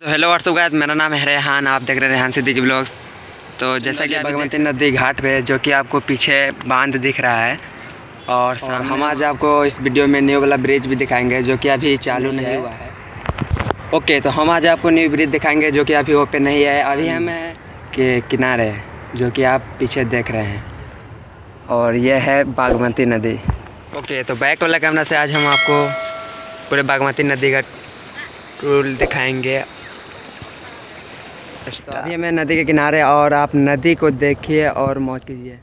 तो hello what's up guys मेरा नाम है रेहान आप देख रहे हैं रेहान सिद्दीकी ब्लॉग्स तो जैसा कि बागमती नदी घाट पे जो कि आपको पीछे बाँध दिख रहा है और, और हम आज आपको इस वीडियो में न्यू वाला ब्रिज भी दिखाएँगे जो कि अभी चालू नहीं हुआ है। ओके तो हम आज आपको न्यू ब्रिज दिखाएँगे जो कि अभी ओपन नहीं है। अभी हम के किनारे जो कि आप पीछे देख रहे हैं। और यह है बागमती नदी। ओके तो बैक वाला कैमरा से आज हम आपको पूरे बागमती नदी का टूल दिखाएँगे। तो अभी हमें नदी के किनारे और आप नदी को देखिए और मौज कीजिए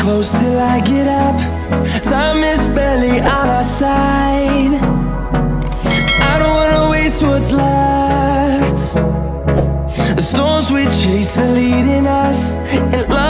close till I get up. Time is barely on our side. I don't wanna waste what's left. The storms we chase are leading us, and love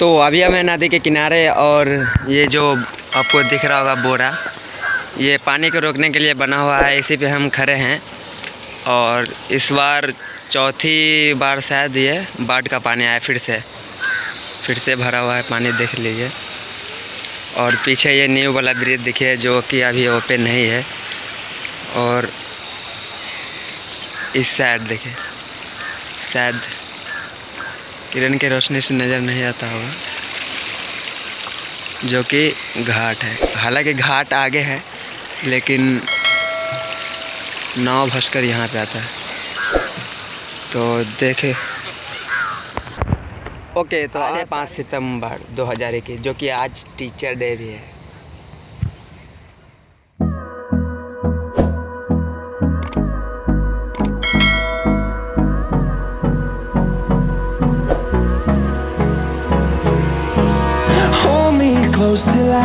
तो अभी हमें नदी के किनारे और ये जो आपको दिख रहा होगा बोरा, ये पानी को रोकने के लिए बना हुआ है, इसी पे हम खड़े हैं। और इस बार चौथी बार शायद ये बाढ़ का पानी आया, फिर से फिर से भरा हुआ है पानी, देख लीजिए। और पीछे ये न्यू वाला ब्रिज दिखिए, जो कि अभी ओपन नहीं है। और इस साइड देखिए, शायद किरण के रोशनी से नज़र नहीं आता होगा जो कि घाट है। हालाँकि घाट आगे है लेकिन नाव भसकर यहाँ पे आता है। तो देखे। ओके तो आज पाँच सितंबर 2021 जो कि आज टीचर डे भी है।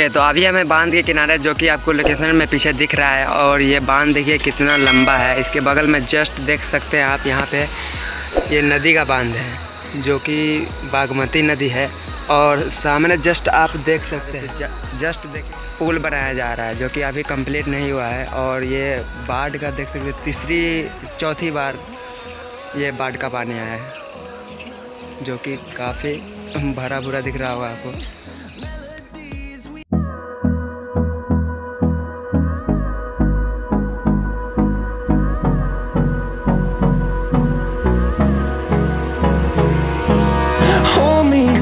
okay तो अभी हमें बाँध के किनारे जो कि आपको लोकेशन में पीछे दिख रहा है और ये बाँध देखिए कितना लंबा है। इसके बगल में जस्ट देख सकते हैं आप यहाँ पे ये नदी का बाँध है जो कि बागमती नदी है और सामने जस्ट आप देख सकते हैं जस्ट देखिए पुल बनाया जा रहा है जो कि अभी कंप्लीट नहीं हुआ है और ये बाढ़ का देख सकते तीसरी चौथी बार ये बाढ़ का पानी आया है जो कि काफ़ी भरा भूरा दिख रहा होगा आपको।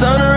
sun